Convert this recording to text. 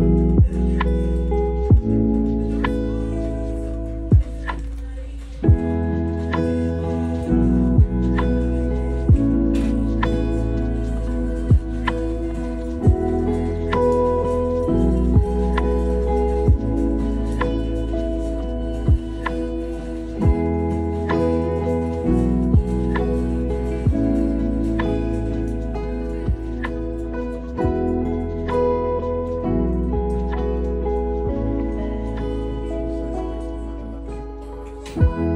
Yeah. Bye.